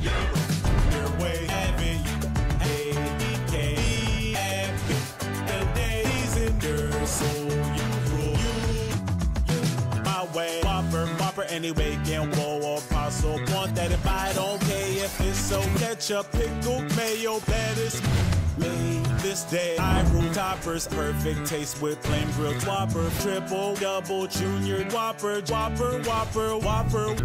Your way, have The days endure, so you rule. You, my whopper, whopper, anyway, can whoa, apostle. Want that if I don't pay. if it's so ketchup, pickle, mayo, lettuce. Late this day, I rule toppers, perfect taste with plain grilled whopper, triple, double, junior, whopper, whopper, whopper, whopper.